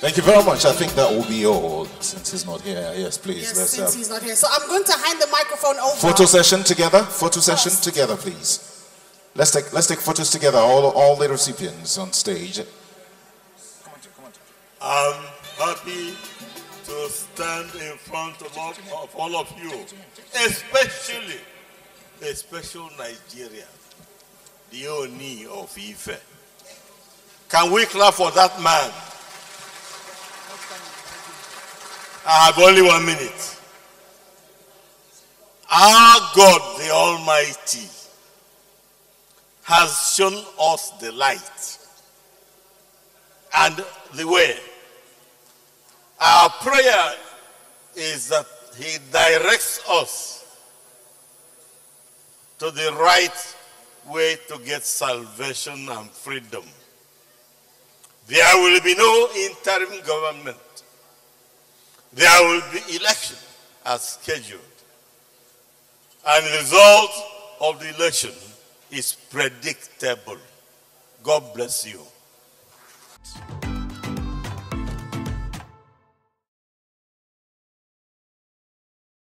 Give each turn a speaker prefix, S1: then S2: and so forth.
S1: Thank you very much. I think that will be all since he's not here. Yes, please.
S2: Yes,
S1: let's
S2: since
S1: have
S2: he's not here. So I'm going to hand the microphone over.
S1: photo session together. Photo session together, please. Let's take let's take photos together. All all the recipients on stage.
S3: I'm happy to stand in front of all, of all of you, especially a special Nigeria, the Oni of Ife. Can we clap for that man? I have only one minute. Our God, the Almighty, has shown us the light and the way. Our prayer is that He directs us to the right way to get salvation and freedom. There will be no interim government. There will be election as scheduled. And the result of the election is predictable. God bless you.